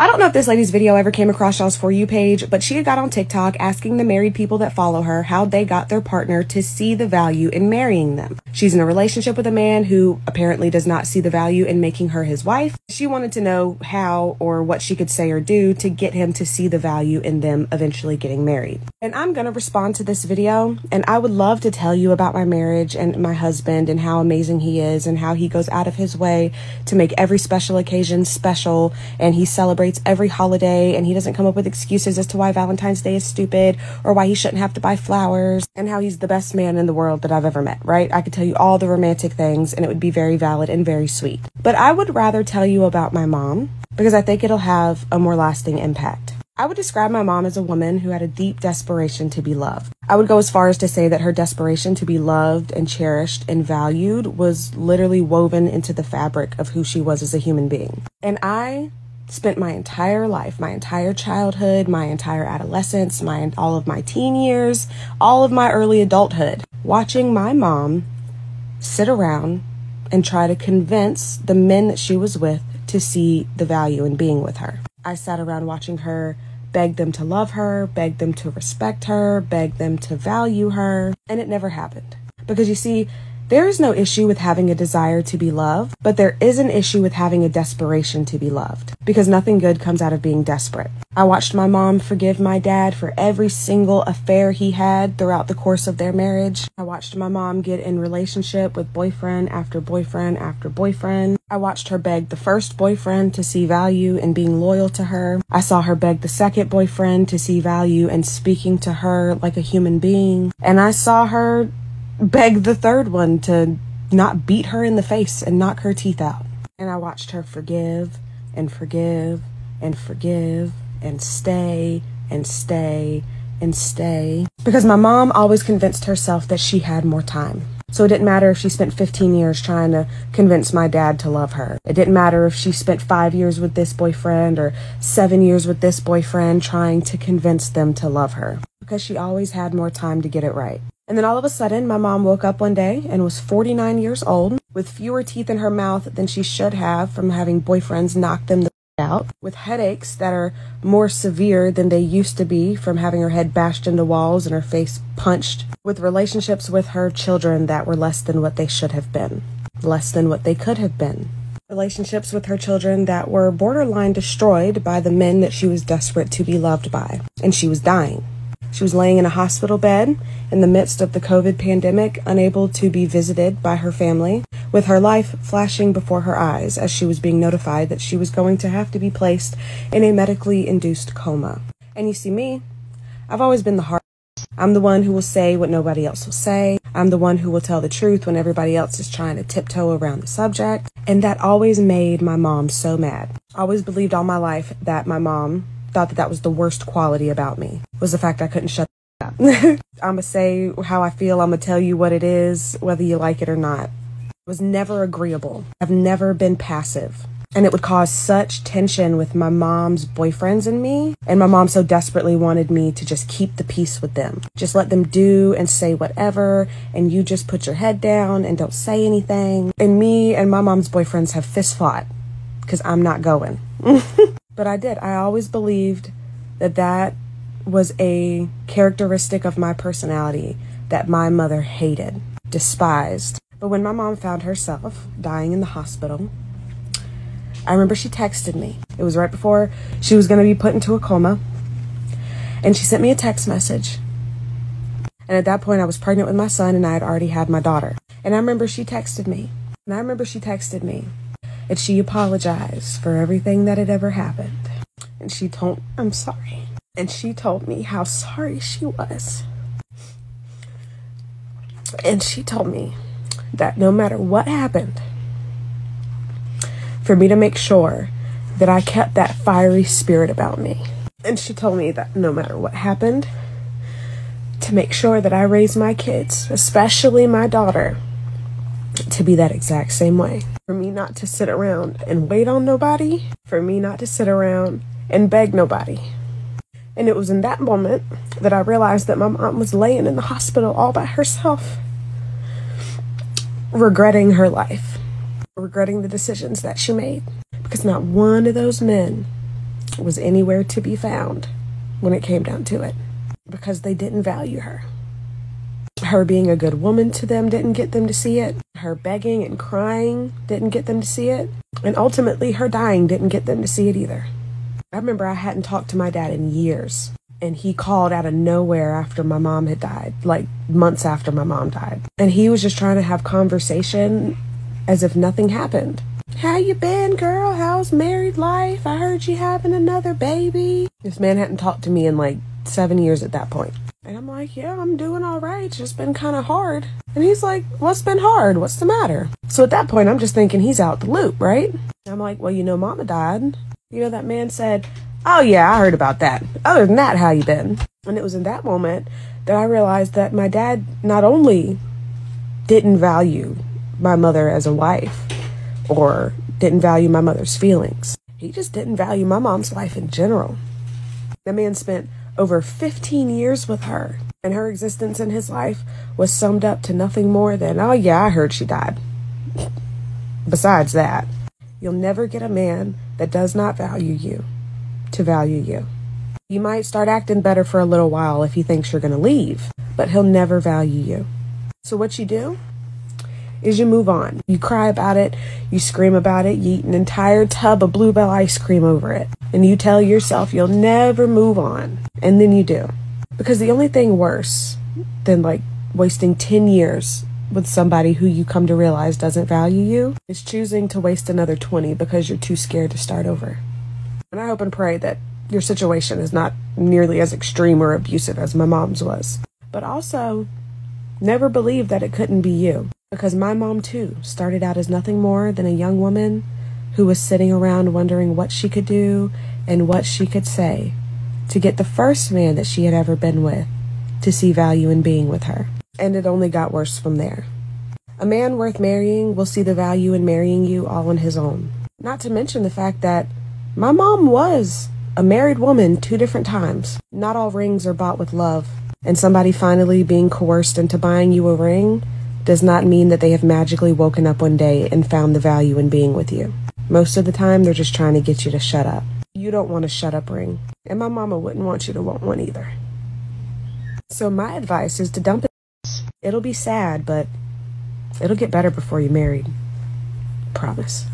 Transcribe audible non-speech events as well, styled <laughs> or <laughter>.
I don't know if this lady's video ever came across y'all's For You page, but she had got on TikTok asking the married people that follow her how they got their partner to see the value in marrying them. She's in a relationship with a man who apparently does not see the value in making her his wife. She wanted to know how or what she could say or do to get him to see the value in them eventually getting married. And I'm going to respond to this video, and I would love to tell you about my marriage and my husband and how amazing he is and how he goes out of his way to make every special occasion special and he celebrates celebrates every holiday and he doesn't come up with excuses as to why Valentine's Day is stupid or why he shouldn't have to buy flowers and how he's the best man in the world that I've ever met, right? I could tell you all the romantic things and it would be very valid and very sweet. But I would rather tell you about my mom because I think it'll have a more lasting impact. I would describe my mom as a woman who had a deep desperation to be loved. I would go as far as to say that her desperation to be loved and cherished and valued was literally woven into the fabric of who she was as a human being. And I spent my entire life, my entire childhood, my entire adolescence, my all of my teen years, all of my early adulthood watching my mom sit around and try to convince the men that she was with to see the value in being with her. I sat around watching her beg them to love her, beg them to respect her, beg them to value her, and it never happened. Because you see, there is no issue with having a desire to be loved, but there is an issue with having a desperation to be loved because nothing good comes out of being desperate. I watched my mom forgive my dad for every single affair he had throughout the course of their marriage. I watched my mom get in relationship with boyfriend after boyfriend after boyfriend. I watched her beg the first boyfriend to see value in being loyal to her. I saw her beg the second boyfriend to see value in speaking to her like a human being. And I saw her begged the third one to not beat her in the face and knock her teeth out. And I watched her forgive and forgive and forgive and stay and stay and stay. Because my mom always convinced herself that she had more time. So it didn't matter if she spent 15 years trying to convince my dad to love her. It didn't matter if she spent five years with this boyfriend or seven years with this boyfriend trying to convince them to love her. Because she always had more time to get it right. And then all of a sudden, my mom woke up one day and was 49 years old with fewer teeth in her mouth than she should have from having boyfriends knock them the out, with headaches that are more severe than they used to be from having her head bashed into walls and her face punched, with relationships with her children that were less than what they should have been, less than what they could have been. Relationships with her children that were borderline destroyed by the men that she was desperate to be loved by, and she was dying. She was laying in a hospital bed in the midst of the COVID pandemic, unable to be visited by her family, with her life flashing before her eyes as she was being notified that she was going to have to be placed in a medically induced coma. And you see me, I've always been the hard. I'm the one who will say what nobody else will say. I'm the one who will tell the truth when everybody else is trying to tiptoe around the subject. And that always made my mom so mad. I always believed all my life that my mom thought that that was the worst quality about me was the fact I couldn't shut up. <laughs> I'm gonna say how I feel. I'm gonna tell you what it is, whether you like it or not. It was never agreeable. I've never been passive. And it would cause such tension with my mom's boyfriends and me. And my mom so desperately wanted me to just keep the peace with them. Just let them do and say whatever. And you just put your head down and don't say anything. And me and my mom's boyfriends have fist fought because I'm not going. <laughs> But I did. I always believed that that was a characteristic of my personality that my mother hated, despised. But when my mom found herself dying in the hospital, I remember she texted me. It was right before she was going to be put into a coma. And she sent me a text message. And at that point, I was pregnant with my son and I had already had my daughter. And I remember she texted me. And I remember she texted me and she apologized for everything that had ever happened. And she told, I'm sorry. And she told me how sorry she was. And she told me that no matter what happened, for me to make sure that I kept that fiery spirit about me. And she told me that no matter what happened, to make sure that I raised my kids, especially my daughter, to be that exact same way. For me not to sit around and wait on nobody, for me not to sit around and beg nobody. And it was in that moment that I realized that my mom was laying in the hospital all by herself, regretting her life, regretting the decisions that she made. Because not one of those men was anywhere to be found when it came down to it because they didn't value her. Her being a good woman to them didn't get them to see it. Her begging and crying didn't get them to see it. And ultimately, her dying didn't get them to see it either. I remember I hadn't talked to my dad in years, and he called out of nowhere after my mom had died, like months after my mom died. And he was just trying to have conversation as if nothing happened. How you been, girl? How's married life? I heard you having another baby. This man hadn't talked to me in like seven years at that point. And I'm like, yeah, I'm doing all right. It's just been kind of hard. And he's like, what's been hard? What's the matter? So at that point, I'm just thinking he's out the loop, right? I'm like, well, you know, mama died. You know, that man said, oh yeah, I heard about that. Other than that, how you been? And it was in that moment that I realized that my dad not only didn't value my mother as a wife, or didn't value my mother's feelings. He just didn't value my mom's life in general. The man spent over 15 years with her, and her existence in his life was summed up to nothing more than, oh, yeah, I heard she died. Besides that, you'll never get a man that does not value you to value you. You might start acting better for a little while if he thinks you're going to leave, but he'll never value you. So, what you do? Is you move on. You cry about it, you scream about it, you eat an entire tub of Blue Bell ice cream over it, and you tell yourself you'll never move on. And then you do. Because the only thing worse than like wasting 10 years with somebody who you come to realize doesn't value you is choosing to waste another 20 because you're too scared to start over. And I hope and pray that your situation is not nearly as extreme or abusive as my mom's was. But also, never believe that it couldn't be you. Because my mom, too, started out as nothing more than a young woman who was sitting around wondering what she could do and what she could say to get the first man that she had ever been with to see value in being with her. And it only got worse from there. A man worth marrying will see the value in marrying you all on his own. Not to mention the fact that my mom was a married woman two different times. Not all rings are bought with love. And somebody finally being coerced into buying you a ring does not mean that they have magically woken up one day and found the value in being with you. Most of the time, they're just trying to get you to shut up. You don't want a shut up ring, and my mama wouldn't want you to want one either. So, my advice is to dump it. It'll be sad, but it'll get better before you're married. Promise.